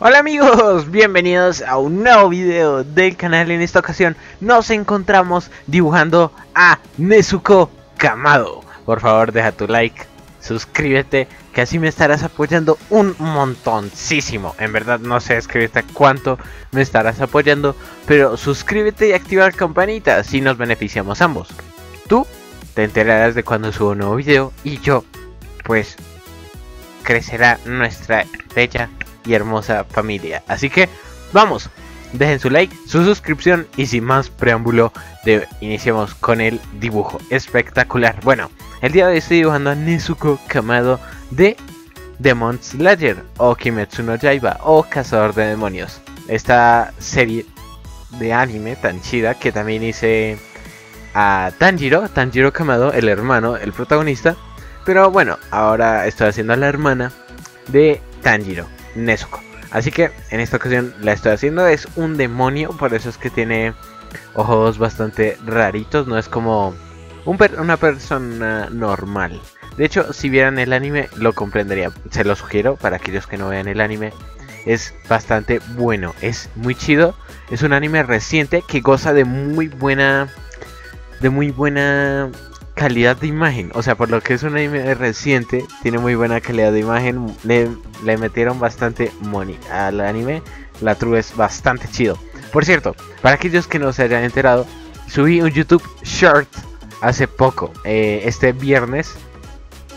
Hola amigos, bienvenidos a un nuevo video del canal. En esta ocasión nos encontramos dibujando a Nezuko Kamado. Por favor deja tu like, suscríbete, que así me estarás apoyando un montoncísimo. En verdad no sé escribirte cuánto me estarás apoyando, pero suscríbete y activa la campanita, si nos beneficiamos ambos. Tú te enterarás de cuando subo un nuevo video y yo, pues, crecerá nuestra bella y hermosa familia. Así que vamos, dejen su like, su suscripción y sin más preámbulo, de, iniciamos con el dibujo espectacular. Bueno, el día de hoy estoy dibujando a Nezuko Kamado de Demon Slayer o Kimetsu no Yaiba o Cazador de Demonios. Esta serie de anime tan chida que también hice a Tanjiro, Tanjiro Kamado, el hermano, el protagonista. Pero bueno, ahora estoy haciendo a la hermana de Tanjiro. Nezuko. Así que en esta ocasión la estoy haciendo. Es un demonio, por eso es que tiene ojos bastante raritos. No es como una persona normal. De hecho, si vieran el anime lo comprendería. Se lo sugiero para aquellos que no vean el anime. Es bastante bueno, es muy chido. Es un anime reciente que goza de muy buena... De muy buena calidad de imagen. O sea, por lo que es un anime reciente, tiene muy buena calidad de imagen. Le, metieron bastante money al anime. La true es bastante chido. Por cierto, para aquellos que no se hayan enterado, subí un YouTube Short hace poco. Eh, este viernes,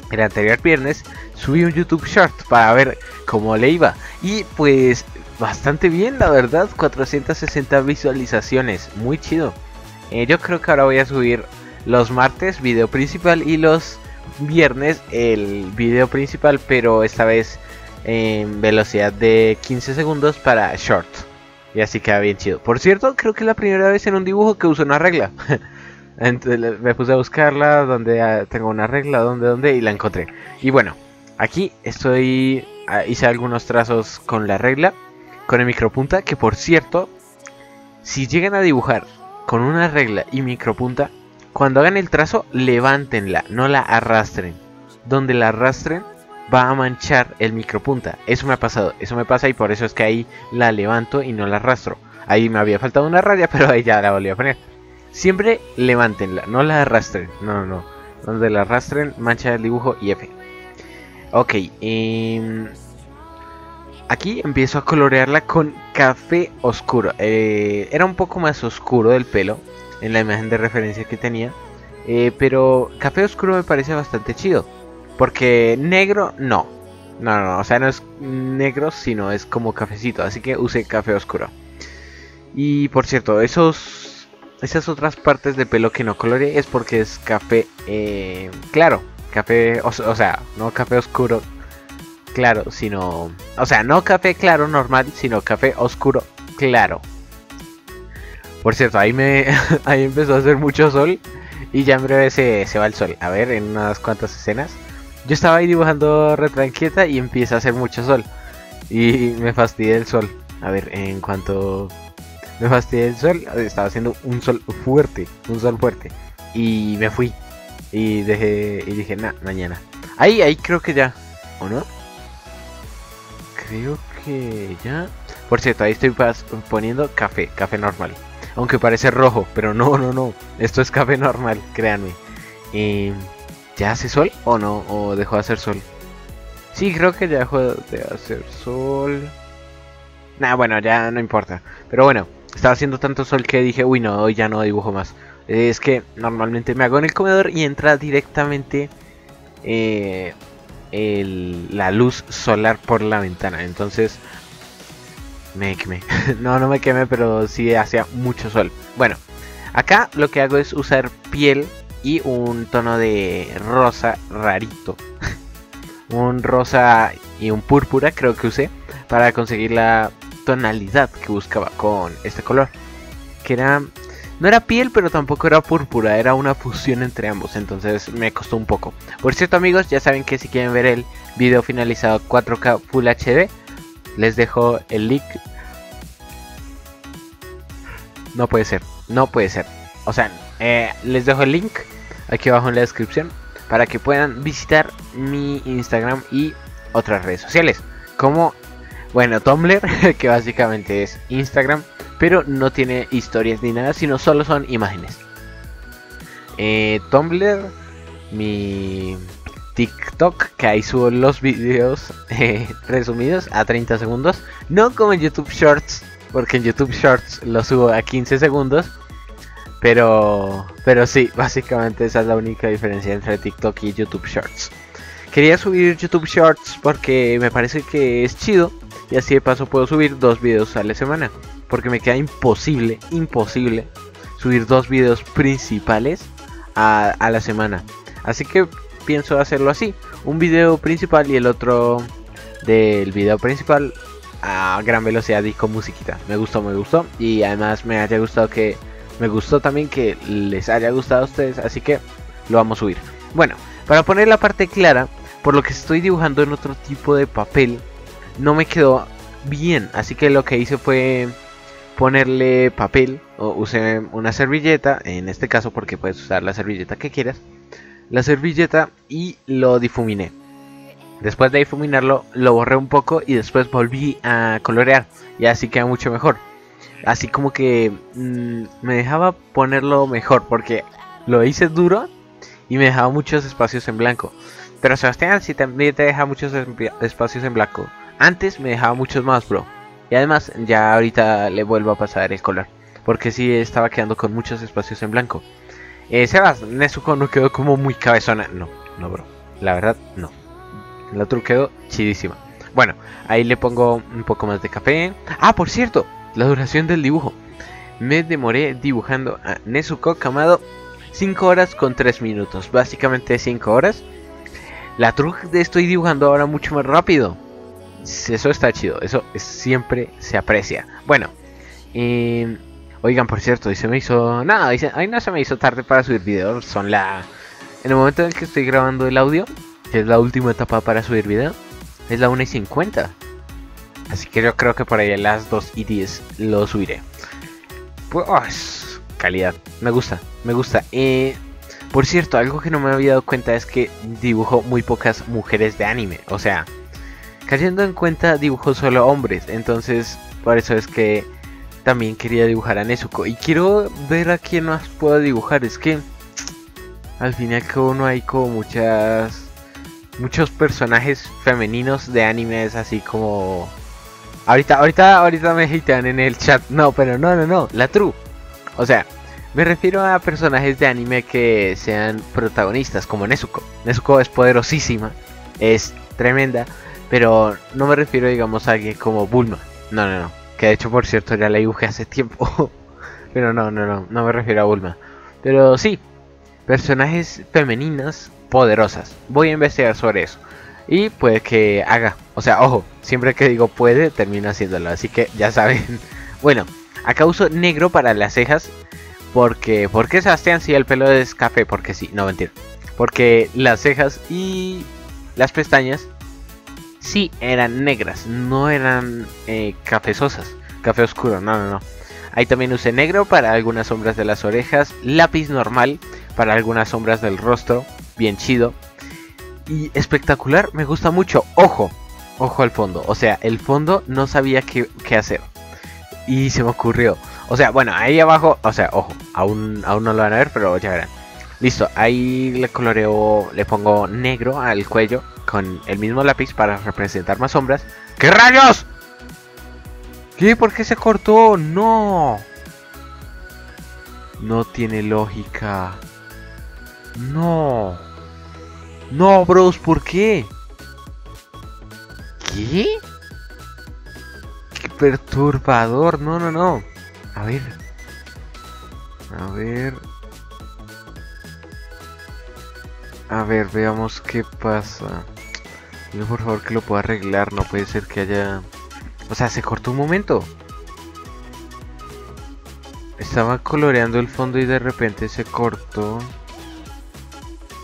el anterior viernes, subí un YouTube Short para ver cómo le iba. Y pues bastante bien, la verdad. 460 visualizaciones. Muy chido. Eh, yo creo que ahora voy a subir los martes video principal y los viernes el video principal, pero esta vez en velocidad de 15 segundos para short. Y así queda bien chido. Por cierto, creo que es la primera vez en un dibujo que uso una regla. Entonces me puse a buscarla, donde ah, tengo una regla, donde, donde, y la encontré. Y bueno, aquí estoy, ah, hice algunos trazos con la regla, con el micropunta, que por cierto, si llegan a dibujar con una regla y micropunta, cuando hagan el trazo, levántenla, no la arrastren. Donde la arrastren, va a manchar el micropunta. Eso me ha pasado, eso me pasa y por eso es que ahí la levanto y no la arrastro. Ahí me había faltado una raya, pero ahí ya la volví a poner. Siempre levántenla, no la arrastren. No, no, no. Donde la arrastren, mancha el dibujo y F. Ok, em, aquí empiezo a colorearla con café oscuro. Eh, era un poco más oscuro del pelo en la imagen de referencia que tenía. Eh, pero café oscuro me parece bastante chido. Porque negro no. No, no, o sea, no es negro, sino es como cafecito. Así que use café oscuro. Y por cierto, esos, esas otras partes de pelo que no colore es porque es café eh, claro. Café, o, o sea, no café oscuro claro, sino... O sea, no café claro normal, sino café oscuro claro. Por cierto, ahí me ahí empezó a hacer mucho sol y ya en breve se, va el sol. A ver, en unas cuantas escenas. Yo estaba ahí dibujando retranquieta y empieza a hacer mucho sol. Y me fastidia el sol. A ver, en cuanto me fastidia el sol, estaba haciendo un sol fuerte, un sol fuerte. Y me fui. Y dejé y dije, nah, mañana. Ahí, ahí creo que ya. ¿O no? Creo que ya. Por cierto, ahí estoy poniendo café, café normal. Aunque parece rojo, pero no, no, no. Esto es café normal, créanme. Eh, ¿Ya hace sol o no? ¿O dejó de hacer sol? Sí, creo que ya dejó de hacer sol. Nah, bueno, ya no importa. Pero bueno, estaba haciendo tanto sol que dije, uy, no, hoy ya no dibujo más. Es que normalmente me hago en el comedor y entra directamente eh, la luz solar por la ventana. Entonces me quemé. no, no me quemé, pero sí hacía mucho sol. Bueno, acá lo que hago es usar piel y un tono de rosa rarito. un rosa y un púrpura creo que usé para conseguir la tonalidad que buscaba con este color. Que era... No era piel, pero tampoco era púrpura, era una fusión entre ambos, entonces me costó un poco. Por cierto amigos, ya saben que si quieren ver el video finalizado 4K Full HD, les dejo el link. No puede ser, no puede ser. O sea, eh, les dejo el link aquí abajo en la descripción para que puedan visitar mi Instagram y otras redes sociales como Bueno, Tumblr, que básicamente es Instagram, pero no tiene historias ni nada, sino solo son imágenes. Eh, Tumblr, mi TikTok, que ahí subo los videos eh, resumidos a 30 segundos. No como en YouTube Shorts, porque en YouTube Shorts lo subo a 15 segundos. Pero, pero sí, básicamente esa es la única diferencia entre TikTok y YouTube Shorts. Quería subir YouTube Shorts porque me parece que es chido. Y así de paso puedo subir dos videos a la semana. Porque me queda imposible, imposible subir dos videos principales a, a la semana. Así que pienso hacerlo así. Un video principal y el otro del video principal a gran velocidad y con musiquita. Me gustó, me gustó. Y además me haya gustado que... Me gustó también que les haya gustado a ustedes. Así que lo vamos a subir. Bueno, para poner la parte clara, por lo que estoy dibujando en otro tipo de papel, no me quedó bien. Así que lo que hice fue ponerle papel. O usé una servilleta. En este caso porque puedes usar la servilleta que quieras la servilleta y lo difuminé. Después de difuminarlo, lo borré un poco y después volví a colorear. Y así queda mucho mejor. Así como que mmm, me dejaba ponerlo mejor porque lo hice duro y me dejaba muchos espacios en blanco. Pero Sebastián, si también te deja muchos espacios en blanco. Antes me dejaba muchos más, bro. Y además, ya ahorita le vuelvo a pasar el color. Porque sí estaba quedando con muchos espacios en blanco. Eh, Sebas, Nezuko no quedó como muy cabezona. No, no, bro. La verdad, no. La otro quedó chidísima. Bueno, ahí le pongo un poco más de café. Ah, por cierto, la duración del dibujo. Me demoré dibujando a Nezuko Kamado 5 horas con 3 minutos. Básicamente 5 horas. La truc de estoy dibujando ahora mucho más rápido. Eso está chido. Eso siempre se aprecia. Bueno, eh, Oigan, por cierto, y se me hizo... Nada, dice, ay, no se me hizo tarde para subir videos. Son la... En el momento en el que estoy grabando el audio, que es la última etapa para subir video, es la 1 y 50. Así que yo creo que por ahí a las 2 y 10 lo subiré. Pues, calidad. Me gusta, me gusta. Eh, por cierto, algo que no me había dado cuenta es que dibujo muy pocas mujeres de anime. O sea, cayendo en cuenta, dibujo solo hombres. Entonces, por eso es que también quería dibujar a Nezuko. Y quiero ver a quién más puedo dibujar. Es que al final que uno hay como muchas muchos personajes femeninos de animes así como ahorita ahorita ahorita me hitean en el chat. No, pero no, no, no, la true. O sea, me refiero a personajes de anime que sean protagonistas como Nezuko. Nezuko es poderosísima, es tremenda, pero no me refiero digamos a alguien como Bulma. No, no, no. Que de hecho, por cierto, ya la dibujé hace tiempo. Pero no, no, no, no me refiero a Bulma. Pero sí, personajes femeninas poderosas. Voy a investigar sobre eso. Y puede que haga. O sea, ojo, siempre que digo puede, termina haciéndolo. Así que ya saben. Bueno, acá uso negro para las cejas. Porque, ¿por qué Sebastián si el pelo es café? Porque sí, no mentir. Porque las cejas y las pestañas sí eran negras, no eran eh, cafezosas, café oscuro, no, no, no. Ahí también usé negro para algunas sombras de las orejas, lápiz normal para algunas sombras del rostro, bien chido. Y espectacular, me gusta mucho, ojo, ojo al fondo, o sea, el fondo no sabía qué, qué hacer. Y se me ocurrió, o sea, bueno, ahí abajo, o sea, ojo, aún, aún no lo van a ver, pero ya verán. Listo, ahí le coloreo, le pongo negro al cuello con el mismo lápiz para representar más sombras. ¿Qué rayos? ¿Qué? ¿Por qué se cortó? No. No tiene lógica. No. No, bros, ¿por qué? ¿Qué? Qué perturbador. No, no, no. A ver. A ver. A ver, veamos qué pasa. Dime por favor que lo pueda arreglar, no puede ser que haya... O sea, se cortó un momento. Estaba coloreando el fondo y de repente se cortó.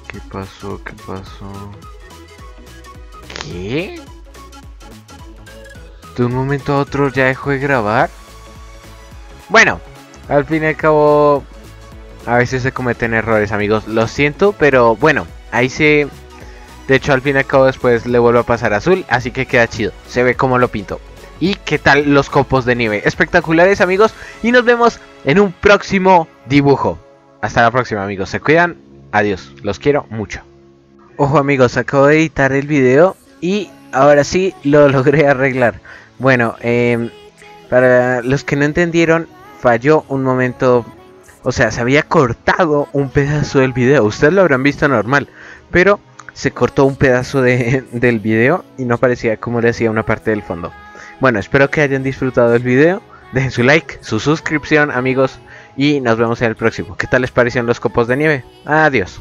¿Qué pasó? ¿Qué pasó? ¿Qué? ¿De un momento a otro ya dejó de grabar? Bueno, al fin y al cabo... A veces se cometen errores, amigos. Lo siento, pero bueno, ahí se de hecho, al fin y al cabo después le vuelvo a pasar azul, así que queda chido. Se ve como lo pinto. y qué tal los copos de nieve. Espectaculares amigos y nos vemos en un próximo dibujo. Hasta la próxima amigos, se cuidan, adiós, los quiero mucho. Ojo amigos, acabo de editar el video y ahora sí lo logré arreglar. Bueno, eh, para los que no entendieron, falló un momento, o sea, se había cortado un pedazo del video. Ustedes lo habrán visto normal, pero se cortó un pedazo de, del video y no parecía como le hacía una parte del fondo. Bueno, espero que hayan disfrutado del video. Dejen su like, su suscripción, amigos. Y nos vemos en el próximo. ¿Qué tal les parecieron los copos de nieve? Adiós.